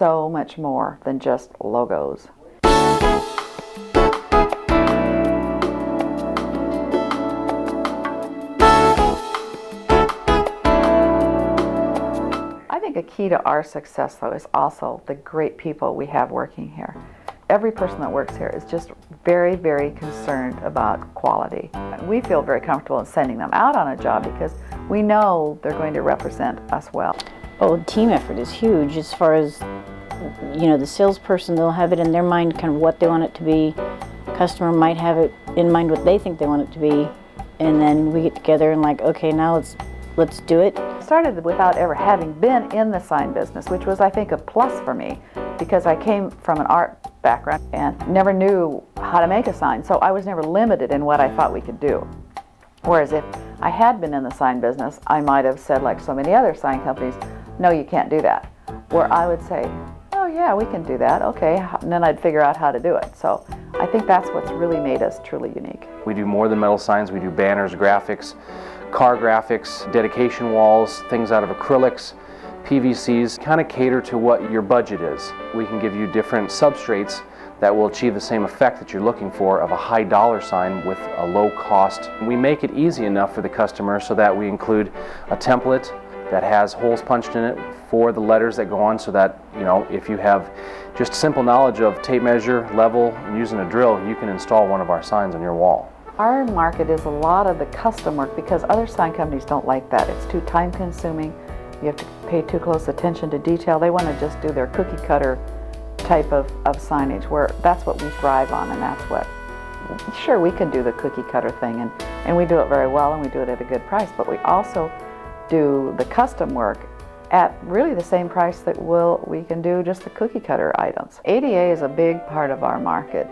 so much more than just logos. I think a key to our success, though, is also the great people we have working here. Every person that works here is just very, very concerned about quality. We feel very comfortable in sending them out on a job because we know they're going to represent us well. Oh, team effort is huge as far as, you know, the salesperson, they'll have it in their mind kind of what they want it to be. Customer might have it in mind what they think they want it to be. And then we get together and like, okay, now let's let's do it. Started without ever having been in the sign business, which was, I think, a plus for me because I came from an art background and never knew how to make a sign. So I was never limited in what I thought we could do. Whereas if I had been in the sign business, I might have said, like so many other sign companies, no, you can't do that. Where I would say, oh, yeah, we can do that. Okay. And then I'd figure out how to do it. So I think that's what's really made us truly unique. We do more than metal signs. We do banners, graphics, car graphics, dedication walls, things out of acrylics, PVCs, kind of cater to what your budget is. We can give you different substrates that will achieve the same effect that you're looking for of a high dollar sign with a low cost. We make it easy enough for the customer so that we include a template that has holes punched in it for the letters that go on so that, you know, if you have just simple knowledge of tape measure, level, and using a drill, you can install one of our signs on your wall. Our market is a lot of the custom work because other sign companies don't like that. It's too time consuming. You have to pay too close attention to detail. They want to just do their cookie cutter type of, of signage where that's what we thrive on and that's what sure we can do the cookie cutter thing and, and we do it very well and we do it at a good price but we also do the custom work at really the same price that we'll, we can do just the cookie cutter items. ADA is a big part of our market.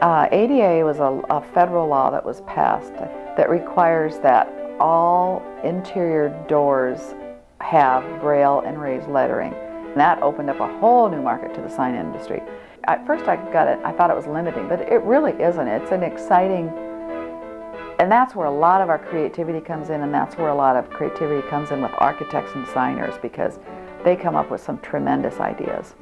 Uh, ADA was a, a federal law that was passed that requires that all interior doors have braille and raised lettering. And that opened up a whole new market to the sign industry. At first I got it, I thought it was limiting, but it really isn't. It's an exciting, and that's where a lot of our creativity comes in, and that's where a lot of creativity comes in with architects and designers because they come up with some tremendous ideas.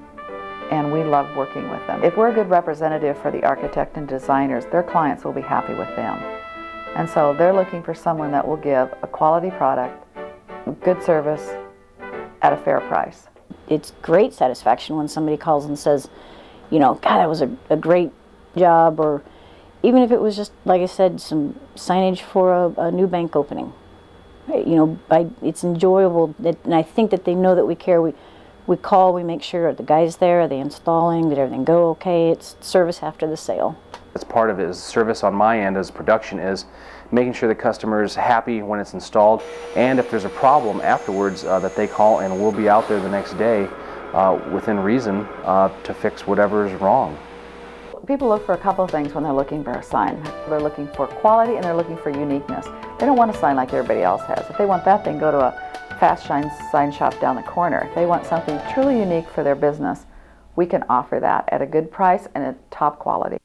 And we love working with them. If we're a good representative for the architect and designers, their clients will be happy with them. And so they're looking for someone that will give a quality product, good service, at a fair price it's great satisfaction when somebody calls and says, you know, God, that was a, a great job, or even if it was just, like I said, some signage for a, a new bank opening. You know, I, it's enjoyable, that, and I think that they know that we care. We, we call, we make sure the guy's there, are they installing, did everything go okay? It's service after the sale. That's part of it is service on my end as production is making sure the customer is happy when it's installed and if there's a problem afterwards uh, that they call and we'll be out there the next day uh, within reason uh, to fix whatever is wrong. People look for a couple of things when they're looking for a sign. They're looking for quality and they're looking for uniqueness. They don't want a sign like everybody else has. If they want that, then go to a fast shine sign shop down the corner. If they want something truly unique for their business, we can offer that at a good price and at top quality.